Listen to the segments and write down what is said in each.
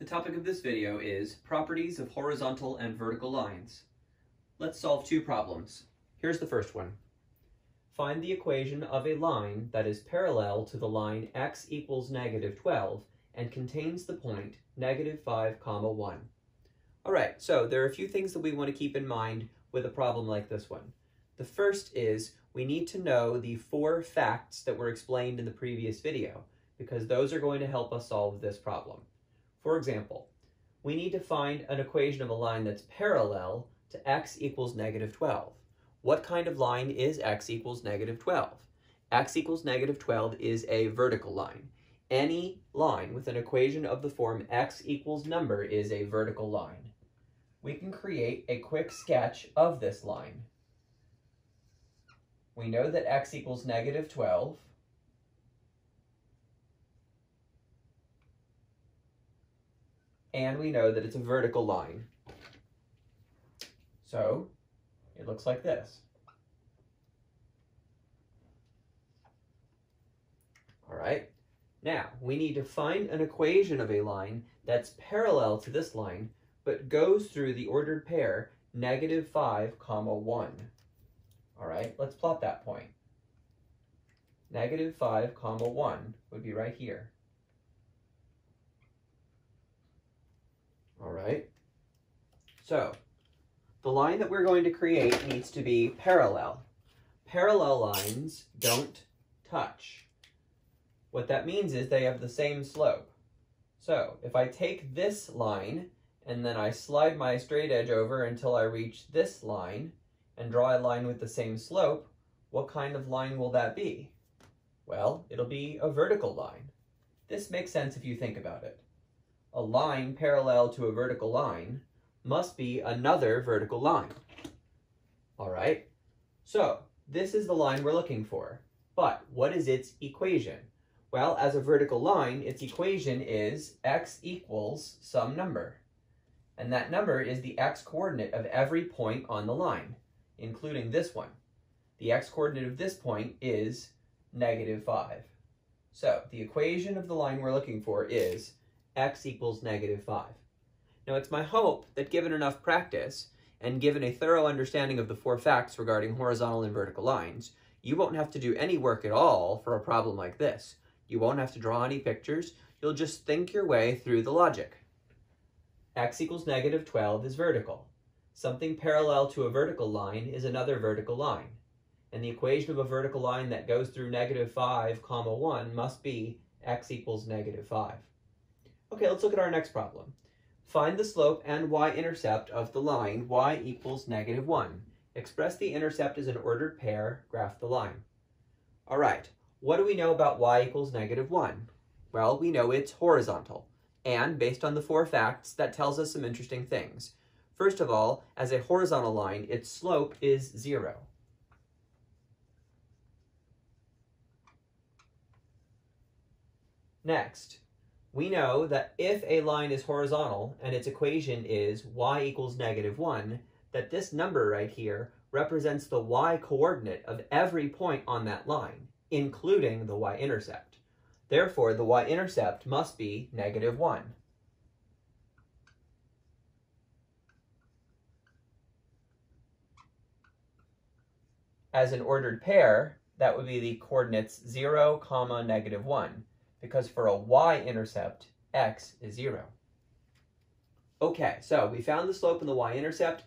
The topic of this video is properties of horizontal and vertical lines. Let's solve two problems. Here's the first one. Find the equation of a line that is parallel to the line x equals negative 12 and contains the point negative 5 comma 1. Alright, so there are a few things that we want to keep in mind with a problem like this one. The first is we need to know the four facts that were explained in the previous video because those are going to help us solve this problem. For example, we need to find an equation of a line that's parallel to x equals negative 12. What kind of line is x equals negative 12? x equals negative 12 is a vertical line. Any line with an equation of the form x equals number is a vertical line. We can create a quick sketch of this line. We know that x equals negative 12. And we know that it's a vertical line. So it looks like this. All right. Now, we need to find an equation of a line that's parallel to this line, but goes through the ordered pair negative 5 comma 1. All right, let's plot that point. Negative 5 comma 1 would be right here. All right, so the line that we're going to create needs to be parallel. Parallel lines don't touch. What that means is they have the same slope. So if I take this line and then I slide my straight edge over until I reach this line and draw a line with the same slope, what kind of line will that be? Well, it'll be a vertical line. This makes sense if you think about it. A line parallel to a vertical line must be another vertical line. All right, so this is the line we're looking for. But what is its equation? Well, as a vertical line, its equation is x equals some number. And that number is the x-coordinate of every point on the line, including this one. The x-coordinate of this point is negative 5. So the equation of the line we're looking for is x equals negative 5. Now, it's my hope that given enough practice, and given a thorough understanding of the four facts regarding horizontal and vertical lines, you won't have to do any work at all for a problem like this. You won't have to draw any pictures, you'll just think your way through the logic. x equals negative 12 is vertical. Something parallel to a vertical line is another vertical line. And the equation of a vertical line that goes through negative 5, comma 1 must be x equals negative 5. Okay, let's look at our next problem. Find the slope and y-intercept of the line y equals negative 1. Express the intercept as an ordered pair, graph the line. All right, what do we know about y equals negative 1? Well, we know it's horizontal. And based on the four facts, that tells us some interesting things. First of all, as a horizontal line, its slope is 0. Next, we know that if a line is horizontal and its equation is y equals negative 1, that this number right here represents the y-coordinate of every point on that line, including the y-intercept. Therefore, the y-intercept must be negative 1. As an ordered pair, that would be the coordinates 0, comma, negative 1 because for a y-intercept, x is 0. Okay, so we found the slope and the y-intercept.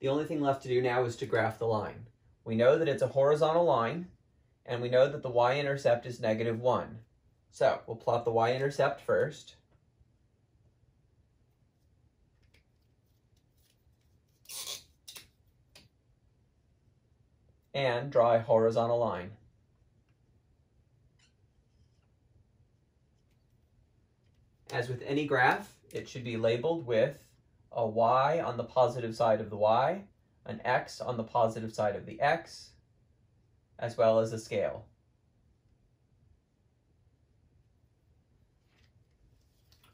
The only thing left to do now is to graph the line. We know that it's a horizontal line, and we know that the y-intercept is negative 1. So we'll plot the y-intercept first. And draw a horizontal line. As with any graph, it should be labeled with a y on the positive side of the y, an x on the positive side of the x, as well as a scale.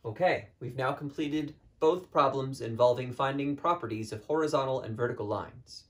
Okay, we've now completed both problems involving finding properties of horizontal and vertical lines.